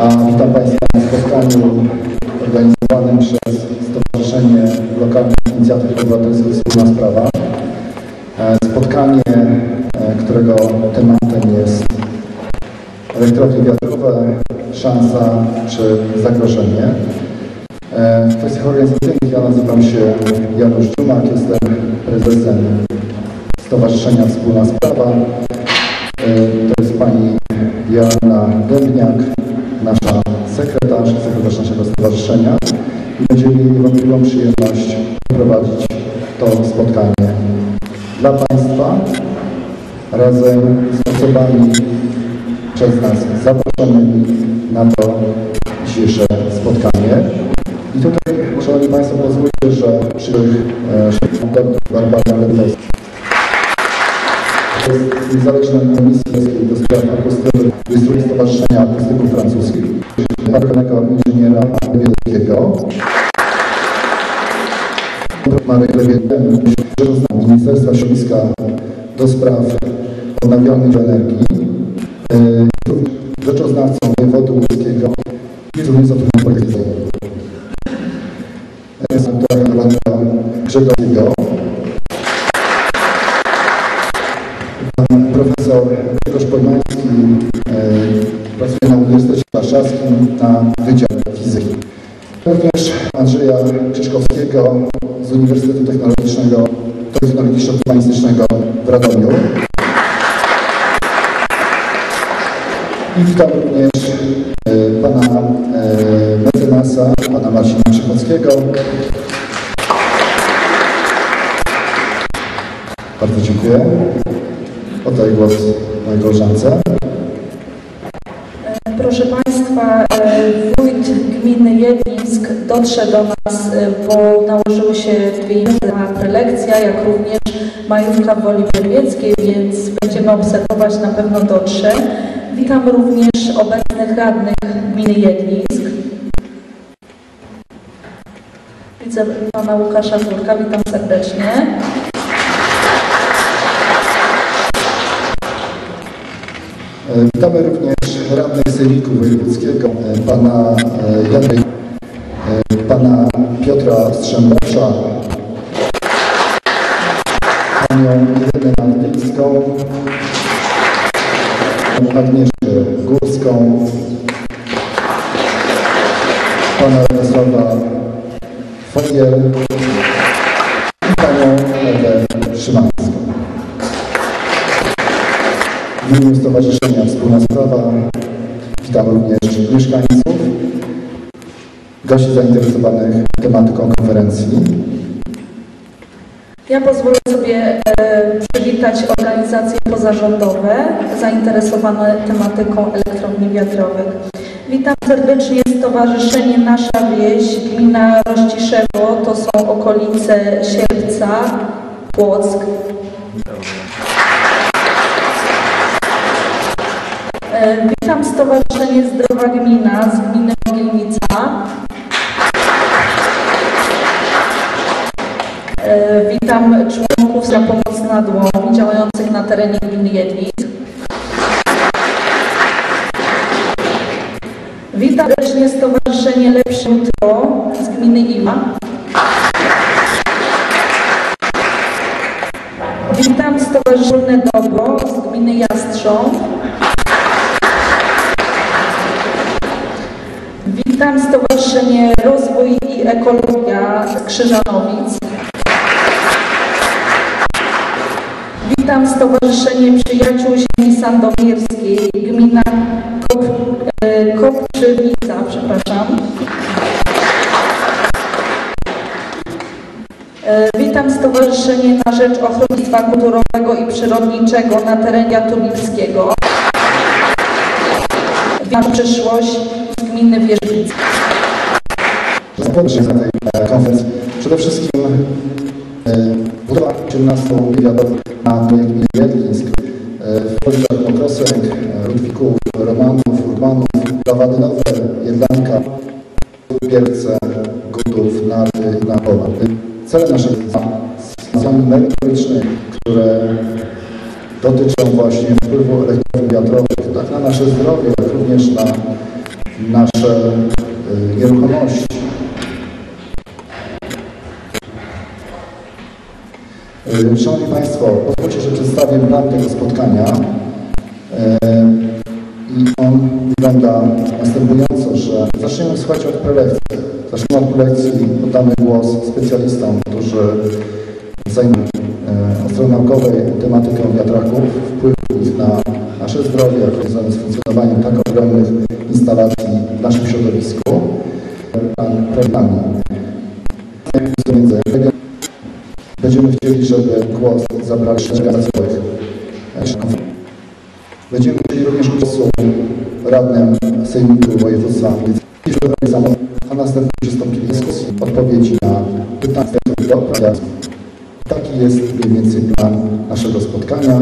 A witam Państwa na spotkaniu organizowanym przez Stowarzyszenie Lokalnych Inicjatyw Obywatelskich Wspólna Sprawa. E, Spotkanie, e, którego tematem jest elektrownie wiatrowe, szansa czy zagrożenie. E, W kwestiach organizacyjnych ja nazywam się Janusz Dżumak, jestem prezesem Stowarzyszenia Wspólna Sprawa. E, To jest pani Joanna Dębniak, nasza sekretarz, sekretarz naszego stowarzyszenia. I będziemy mieli niewątpliwą przyjemność prowadzić to spotkanie dla Państwa razem z osobami przez nas zaproszonymi na to dzisiejsze spotkanie. I tutaj, Szanowni Państwo, pozwólcie, że przyszłych e, Barbara Ledowska to jest niezależna komisja do spraw akustyki Wystrój Stowarzyszenia Akustyków Francuskich, Markonego Inżyniera Wielkiego, Marek Lewieden, Ministerstwa Środowiska do spraw odnawialnych energii, rzeczoznawcą wojewody łódzkiego. I również zatrudnionym polityką. Jest doktora Grzegorskiego, E, pracuje na Uniwersytecie Warszawskim na Wydziale Fizyki. Również Andrzeja Krzyszkowskiego z Uniwersytetu Technologicznego, Technologiczno-Humanistycznego w Radomiu. I witam również e, pana e, mecenasa, pana Marcina Przychockiego. Bardzo dziękuję. Oddaję głos mojej koleżance. Dotrze do nas, e, bo nałożyły się dwie inne prelekcja, jak również majówka w Woli Wierwieckiej, więc będziemy obserwować, na pewno dotrze. Witam również obecnych radnych gminy Jedlińsk. Widzę Pana Łukasza Górka, witam serdecznie. Witamy również radnych Sejmiku Wojewódzkiego, e, pana Jany, e, pana Piotra Strzembacza, panią Jelenę Martyńską, panią Agnieszkę Górską, pana Radosława Fogiel i panią Ewę Szymańską. W imieniu Stowarzyszenia Wspólna Sprawa witam również mieszkańców, gości zainteresowanych tematyką konferencji. Ja pozwolę sobie e, przywitać organizacje pozarządowe zainteresowane tematyką elektrowni wiatrowych. Witam serdecznie Stowarzyszenie Nasza Wieś, gmina Rościszewo, to są okolice Sierpca, Płock. E, Witam Stowarzyszenie Zdrowa Gmina z gminy Mogielnica. E, Witam członków za pomoc na dłoń działających na terenie gminy Jedlińsk. Witam serdecznie Stowarzyszenie Lepsze Jutro z gminy Ima. Witam Stowarzyszenie Dobro z gminy Jastrząb. Witam Stowarzyszenie Rozwój i Ekologia z Krzyżanowic. Witam Stowarzyszenie Przyjaciół Ziemi Sandomierskiej, gmina Kop, e, Kopczywica, przepraszam. E, Witam Stowarzyszenie na rzecz Ochronnictwa Kulturowego i Przyrodniczego na terenie Tulipskiego. Witam przyszłość z gminy Wierzbice. Zakończę na tej konferencji. Przede wszystkim e, budowa 18 miliardów na projekt gminy Jedlińsk e, Mokrosek, e, Ludwików, Romanów, Urbanów, Lawadynowe, Jedlanka, Pierce, Gutów, Narty i Nakowa. Cele naszych zadań merytorycznych, które dotyczą właśnie wpływu elektrowni wiatrowych, tak na nasze zdrowie, jak również na nasze y, nieruchomości. Szanowni Państwo, pozwólcie, że przedstawię plan tego spotkania. E, I on wygląda następująco, że zaczniemy słuchać od prelekcji. Zaczniemy od prelekcji, oddamy głos specjalistom, którzy zajmują e, od strony naukowej tematykę wiatraków, wpływ ich na nasze zdrowie, związane z funkcjonowaniem tak ogromnych instalacji w naszym środowisku. Pan programami. Będziemy chcieli, żeby głos zabrali przedstawiciele Będziemy chcieli również głosu radnym Sejmiku Województwa a następnie przystąpili dyskusji, odpowiedzi na pytania do Taki jest mniej więcej plan naszego spotkania.